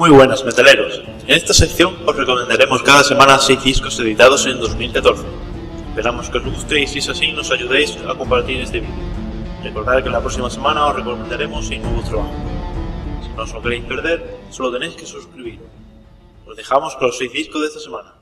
Muy buenas, metaleros. En esta sección os recomendaremos cada semana 6 discos editados en 2014. Esperamos que os guste y si es así nos ayudéis a compartir este vídeo. Recordad que la próxima semana os recomendaremos 6 nuevos trabajos. Si no os lo queréis perder, solo tenéis que suscribiros. Os dejamos con los 6 discos de esta semana.